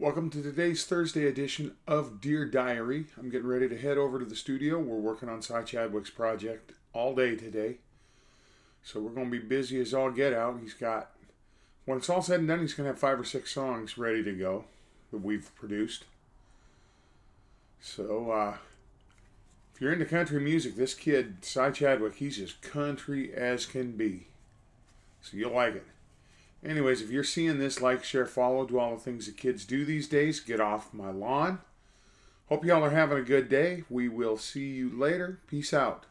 Welcome to today's Thursday edition of Dear Diary. I'm getting ready to head over to the studio. We're working on Cy Chadwick's project all day today. So we're going to be busy as all get out. He's got, when it's all said and done, he's going to have five or six songs ready to go that we've produced. So, uh, if you're into country music, this kid, Cy Chadwick, he's as country as can be. So you'll like it. Anyways, if you're seeing this, like, share, follow, do all the things that kids do these days. Get off my lawn. Hope y'all are having a good day. We will see you later. Peace out.